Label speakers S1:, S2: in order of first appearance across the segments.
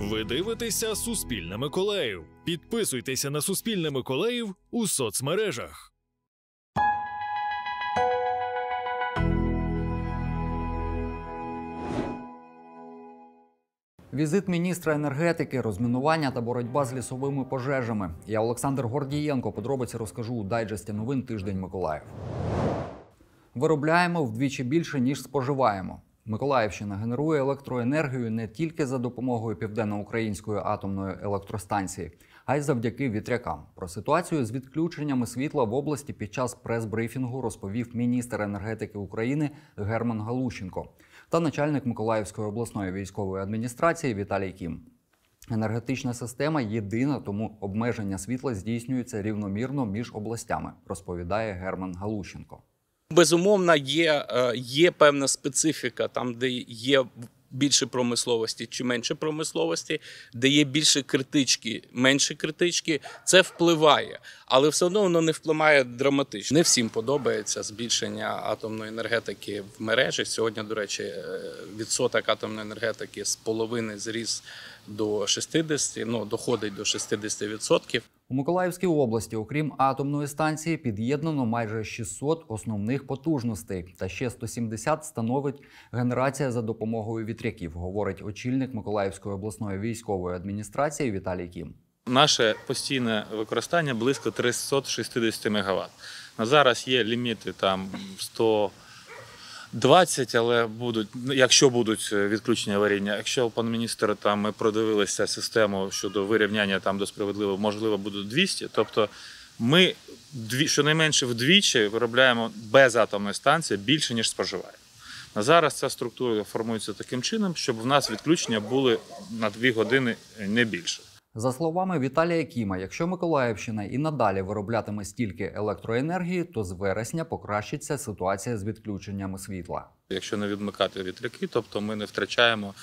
S1: Ви дивитеся Суспільне Миколаїв. Підписуйтеся на Суспільне Миколаїв у соцмережах.
S2: Візит міністра енергетики, розмінування та боротьба з лісовими пожежами. Я Олександр Гордієнко. Подробиці розкажу у дайджесті новин тиждень Миколаїв. Виробляємо вдвічі більше ніж споживаємо. Миколаївщина генерує електроенергію не тільки за допомогою південноукраїнської атомної електростанції, а й завдяки вітрякам. Про ситуацію з відключеннями світла в області під час прес-брифінгу розповів міністр енергетики України Герман Галущенко та начальник Миколаївської обласної військової адміністрації Віталій Кім. Енергетична система єдина, тому обмеження світла здійснюється рівномірно між областями, розповідає Герман Галущенко.
S3: Безумовно, є, е, є певна специфіка там, де є більше промисловості чи менше промисловості, де є більше критички, менше критички. Це впливає, але все одно воно не впливає драматично. Не всім подобається збільшення атомної енергетики в мережі. Сьогодні, до речі, е, відсоток атомної енергетики з половини зріс до 60, ну доходить до 60%.
S2: У Миколаївській області, окрім атомної станції, під'єднано майже 600 основних потужностей, та ще 170 становить генерація за допомогою вітряків, говорить очільник Миколаївської обласної військової адміністрації Віталій Кім.
S4: Наше постійне використання близько 360 МВт. На зараз є ліміти там 120, але будуть, ну, якщо будуть відключення аварійні. Якщо пан міністр там ми продивилися систему щодо вирівняння там до справедливого, можливо, будуть 200. Тобто ми дві, щонайменше вдвічі виробляємо без атомної станції більше ніж споживаємо. На зараз ця структура формується таким чином, щоб в нас відключення були на 2 години не більше.
S2: За словами Віталія Кіма, якщо Миколаївщина і надалі вироблятиме стільки електроенергії, то з вересня покращиться ситуація з відключеннями світла.
S4: Якщо не відмикати вітряки, тобто ми не втрачаємо,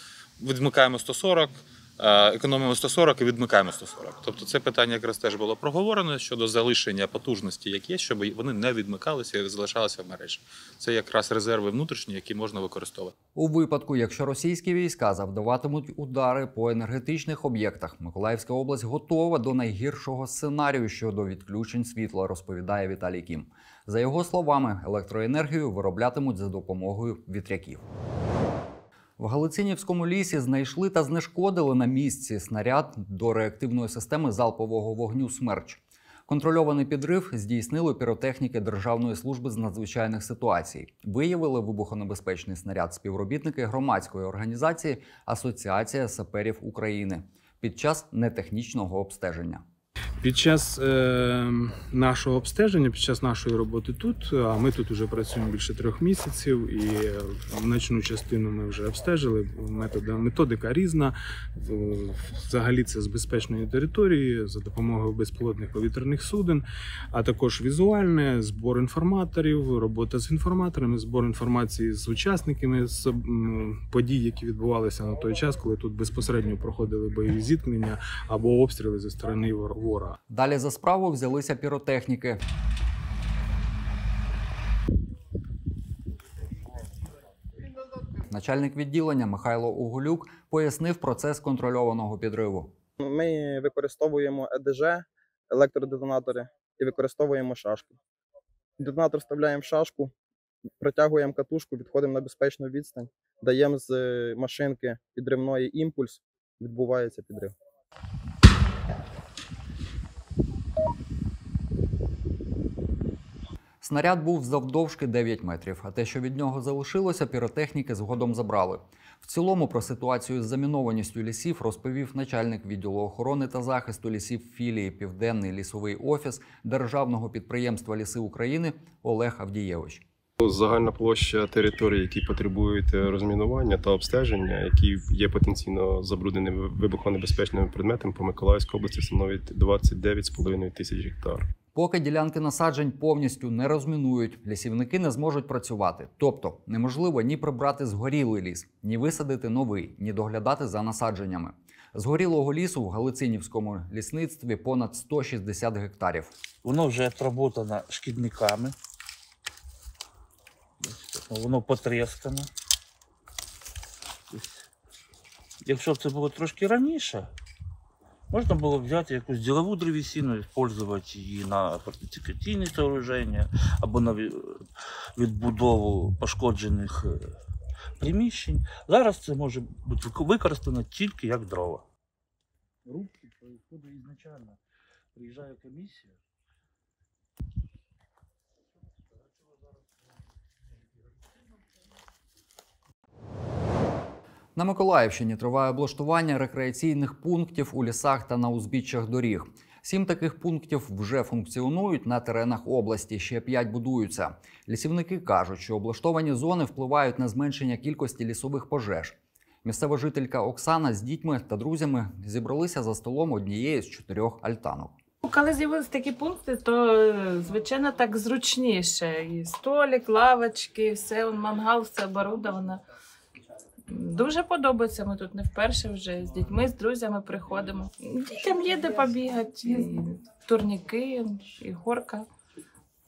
S4: відмикаємо 140, е, економимо 140 і відмикаємо 140. Тобто це питання якраз теж було проговорено щодо залишення потужності, як є, щоб вони не відмикалися і залишалися в мережі. Це якраз резерви внутрішні, які можна використовувати.
S2: У випадку, якщо російські війська завдаватимуть удари по енергетичних об'єктах, Миколаївська область готова до найгіршого сценарію щодо відключень світла, розповідає Віталій Кім. За його словами, електроенергію вироблятимуть за допомогою вітряків. В Галицинівському лісі знайшли та знешкодили на місці снаряд до реактивної системи залпового вогню Смерч. Контрольований підрив здійснили піротехніки Державної служби з надзвичайних ситуацій. Виявили вибухонебезпечний снаряд співробітники громадської організації Асоціація саперів України під час нетехнічного обстеження.
S5: Під час е, нашого обстеження, під час нашої роботи тут, а ми тут вже працюємо більше трьох місяців, і значну частину ми вже обстежили. Метода, методика різна. Взагалі це з безпечної території за допомогою безпілотних повітряних суден, а також візуальне, збор інформаторів, робота з інформаторами, збор інформації з учасниками з подій, які відбувалися на той час, коли тут безпосередньо проходили бойові зіткнення або обстріли зі сторони вор- ворога.
S2: Далі за справу взялися піротехніки. Начальник відділення Михайло Угулюк пояснив процес контрольованого підриву.
S6: Ми використовуємо ЕДЖ, електродетонатори і використовуємо шашку. Детонатор вставляємо в шашку, протягуємо катушку, відходимо на безпечну відстань, даємо з е, машинки підривної імпульс, відбувається підрив.
S2: Снаряд був завдовжки 9 метрів, а те, що від нього залишилося, піротехніки згодом забрали. В цілому про ситуацію з замінованістю лісів розповів начальник відділу охорони та захисту лісів філії Південний лісовий офіс державного підприємства Ліси України Олег Авдієвич.
S7: Загальна площа територій, які потребують е, розмінування та обстеження, які є потенційно забрудненими вибухонебезпечними предметами по Миколаївській області, становить 29,5 тисяч гектар.
S2: Поки ділянки насаджень повністю не розмінують, лісівники не зможуть працювати. Тобто неможливо ні прибрати згорілий ліс, ні висадити новий, ні доглядати за насадженнями. Згорілого лісу в Галицинівському лісництві понад 160 гектарів.
S8: Воно вже отработано шкідниками. Воно потрескано. Якщо це було трошки раніше, можна було взять якусь ділову древесину, використовувати її на фортифікаційні сооруження або на відбудову пошкоджених е, приміщень. Зараз це може бути використано тільки як дрова. Рубки происходять ізначально. Приїжджає комісія.
S2: На Миколаївщині триває облаштування рекреаційних пунктів у лісах та на узбіччях доріг. Сім таких пунктів вже функціонують на теренах області. Ще п'ять будуються. Лісівники кажуть, що облаштовані зони впливають на зменшення кількості лісових пожеж. Місцева жителька Оксана з дітьми та друзями зібралися за столом однієї з чотирьох альтанок.
S9: Коли з'явилися такі пункти, то е, звичайно так зручніше. І столик, лавочки, все, мангал, все оборудовано. Дуже подобається. Ми тут не вперше вже з дітьми, з друзями приходимо. Дітям є де побігати, турніки, і горка.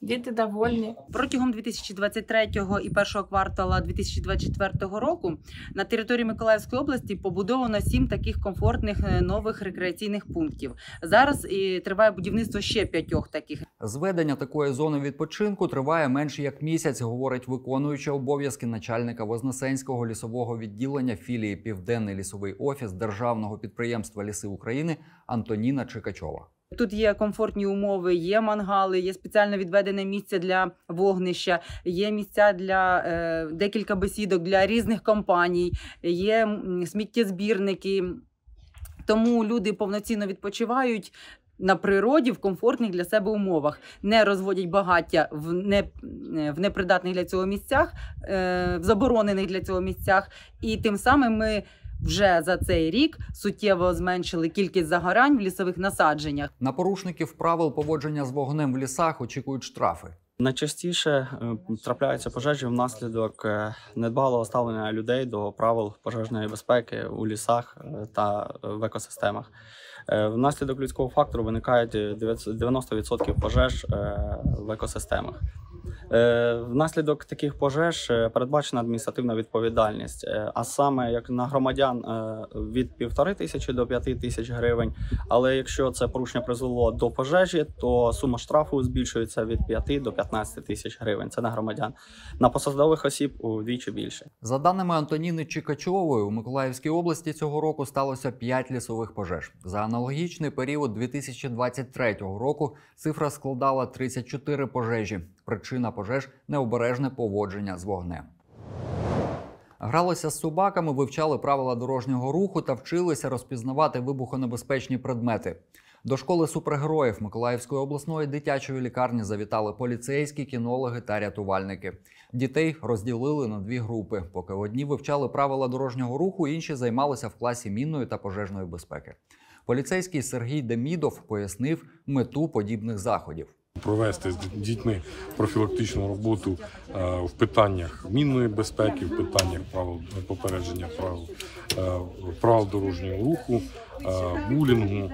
S9: Діти довольні.
S10: Протягом 2023 і першого квартала 2024 року на території Миколаївської області побудовано сім таких комфортних е, нових рекреаційних пунктів. Зараз і триває будівництво ще п'ятьох таких.
S2: Зведення такої зони відпочинку триває менше як місяць, говорить виконуюча обов'язки начальника Вознесенського лісового відділення філії Південний лісовий офіс державного підприємства Ліси України Антоніна Чикачова.
S10: Тут є комфортні умови, є мангали, є спеціально відведене місце для вогнища, є місця для е, декілька бесідок для різних компаній, є сміттєзбірники. Тому люди повноцінно відпочивають. На природі в комфортних для себе умовах не розводять багаття в не в непридатних для цього місцях, е, в заборонених для цього місцях, і тим самим ми вже за цей рік суттєво зменшили кількість загорань в лісових насадженнях.
S2: На порушників правил поводження з вогнем в лісах очікують штрафи.
S11: Найчастіше е, трапляються пожежі внаслідок е, недбалого ставлення людей до правил пожежної безпеки у лісах е, та в екосистемах. Внаслідок людського фактору виникають 90% пожеж в екосистемах. Е, Внаслідок таких пожеж е, передбачена адміністративна відповідальність, е, а саме як на громадян від півтори тисячі до п'яти тисяч гривень. Але якщо це порушення призвело до пожежі, то сума штрафу збільшується від 5 до 15 тисяч гривень. Це на громадян. На посадових осіб удвічі більше.
S2: За даними Антоніни Чикачової, у Миколаївській області цього року сталося 5 лісових пожеж. За аналогічний період 2023 року цифра складала 34 пожежі. Причина пожеж необережне поводження з вогнем. Гралися з собаками, вивчали правила дорожнього руху та вчилися розпізнавати вибухонебезпечні предмети. До школи супергероїв Миколаївської обласної дитячої лікарні завітали поліцейські, кінологи та рятувальники. Дітей розділили на дві групи. Поки одні вивчали правила дорожнього руху, інші займалися в класі мінної та пожежної безпеки. Поліцейський Сергій Демідов пояснив мету подібних заходів.
S12: Провести з дітьми профілактичну роботу е, в питаннях мінної безпеки, в питаннях правил попередження правил, е, правил дорожнього руху, е, булінгу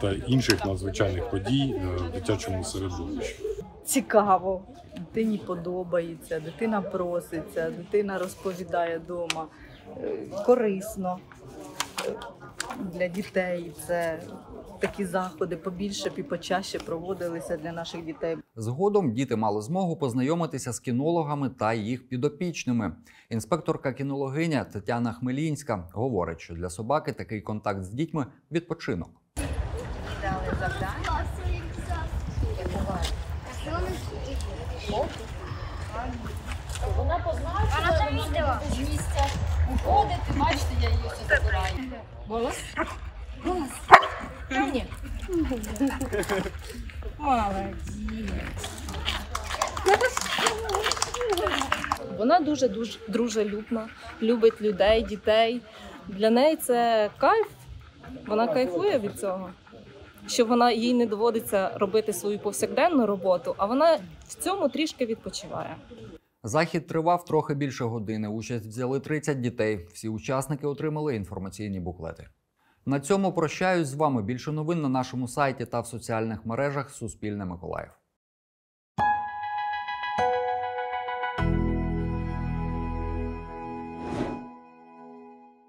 S12: та інших надзвичайних подій в дитячому середовищі.
S13: цікаво, дитині подобається, дитина проситься, дитина розповідає вдома. Корисно для дітей. Це такі заходи побільше і почаще проводилися для наших дітей.
S2: Згодом діти мали змогу познайомитися з кінологами та їх підопічними. Інспекторка кінологиня Тетяна Хмелінська говорить, що для собаки такий контакт з дітьми відпочинок.
S14: Дали завдання.
S15: Вона позначила, вона буде з місця уходити. Бачите, я її забираю. Голос? Голос. Ні.
S16: Вона дуже дуже дружелюбна, любить людей, дітей. Для неї це кайф. Вона кайфує від цього. Що вона їй не доводиться робити свою повсякденну роботу, а вона в цьому трішки відпочиває.
S2: Захід тривав трохи більше години. Участь взяли 30 дітей. Всі учасники отримали інформаційні буклети. На цьому прощаюсь з вами. Більше новин на нашому сайті та в соціальних мережах Суспільне Миколаїв.